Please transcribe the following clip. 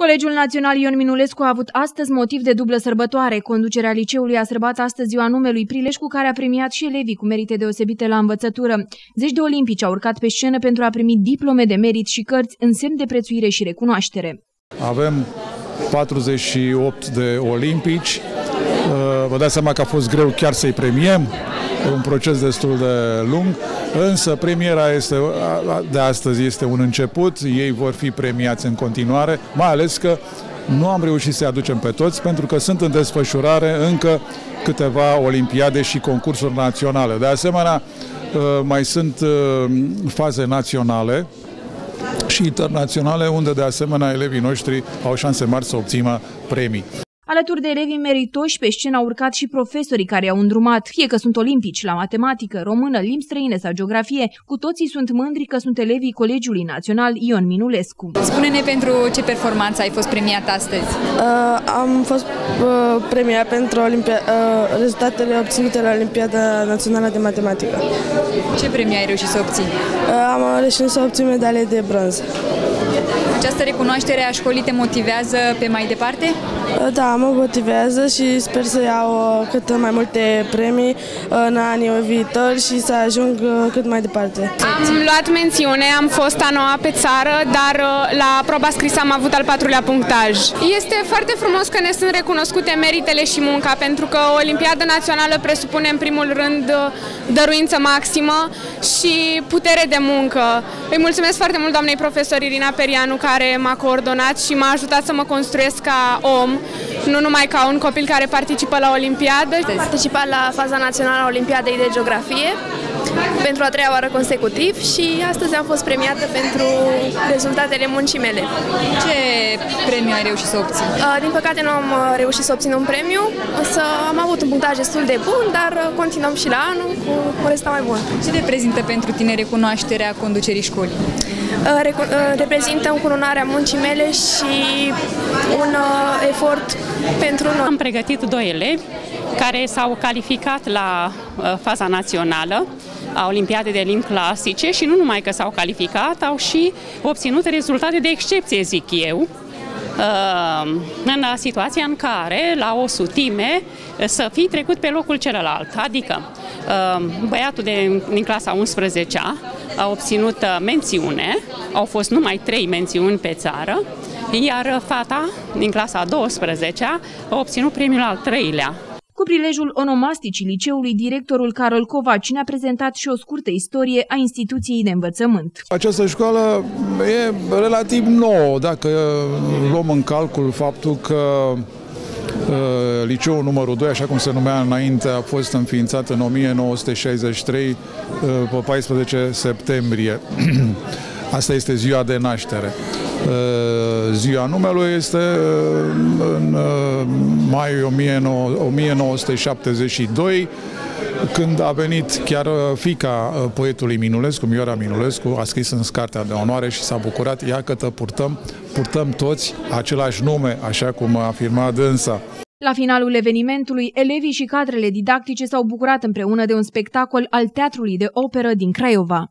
Colegiul Național Ion Minulescu a avut astăzi motiv de dublă sărbătoare. Conducerea liceului a sărbat astăzi ziua numelui prilej cu care a premiat și elevii cu merite deosebite la învățătură. Zeci de olimpici au urcat pe scenă pentru a primi diplome de merit și cărți în semn de prețuire și recunoaștere. Avem 48 de olimpici. Vă dați seama că a fost greu chiar să-i premiem un proces destul de lung, însă premiera este, de astăzi este un început, ei vor fi premiați în continuare, mai ales că nu am reușit să-i aducem pe toți pentru că sunt în desfășurare încă câteva olimpiade și concursuri naționale. De asemenea, uh, mai sunt uh, faze naționale și internaționale unde de asemenea elevii noștri au șanse mari să obțină premii. Alături de elevii meritoși, pe scenă au urcat și profesorii care au îndrumat, fie că sunt olimpici la matematică, română, limbi străine sau geografie, cu toții sunt mândri că sunt elevii Colegiului Național Ion Minulescu. Spune-ne pentru ce performanță ai fost premiat astăzi? Uh, am fost uh, premiat pentru Olimpia- uh, rezultatele obținute la Olimpiada Națională de Matematică. Ce premii ai reușit să obții? Uh, am reușit să obțin medalie de bronz. Această recunoaștere a școlii te motivează pe mai departe? Da, mă motivează și sper să iau uh, cât mai multe premii uh, în anii viitori și să ajung uh, cât mai departe. Am luat mențiune, am fost a noua pe țară, dar la proba scrisă am avut al patrulea punctaj. Este foarte frumos că ne sunt recunoscute meritele și munca, pentru că o Olimpiadă Națională presupune în primul rând dăruință maximă și putere de muncă. Îi mulțumesc foarte mult doamnei profesor Irina Perianu care m-a coordonat și m-a ajutat să mă construiesc ca om, nu numai ca un copil care participă la Olimpiadă. Am participat la faza națională a Olimpiadei de Geografie pentru a treia oară consecutiv și astăzi am fost premiată pentru rezultatele muncii mele. Ce premiu ai reușit să obții? Uh, din păcate nu am uh, reușit să obțin un premiu, însă am avut un punctaj destul de bun, dar uh, continuăm și la anul cu o resta mai bună. Ce reprezintă pentru tine recunoașterea conducerii școlii? Reprezintă încununarea muncii mele și un efort pentru noi. Am pregătit doi elevi care s-au calificat la faza națională a Olimpiadei de Limbi Clasice și nu numai că s-au calificat, au și obținut rezultate de excepție, zic eu, uh, în situația în care, la o sutime, să fii trecut pe locul celălalt. Adică, uh, băiatul de, din clasa 11-a a obținut uh, mențiune, au fost numai trei mențiuni pe țară, iar fata din clasa 12-a a obținut premiul al treilea cu prilejul onomasticii liceului, directorul Carol Covaci ne-a prezentat și o scurtă istorie a instituției de învățământ. Această școală e relativ nouă, dacă luăm în calcul faptul că uh, Liceul numărul 2, așa cum se numea înainte, a fost înființat în 1963, uh, pe 14 septembrie. Asta este ziua de naștere. Uh, ziua numelui este uh, în uh, mai 1972, când a venit chiar fica poetului Minulescu, Miora Minulescu, a scris în scartea de onoare și s-a bucurat, ia că purtăm, purtăm toți același nume, așa cum a afirmat dânsa. La finalul evenimentului, elevii și cadrele didactice s-au bucurat împreună de un spectacol al Teatrului de Operă din Craiova.